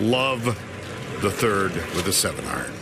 Love the third with a seven iron.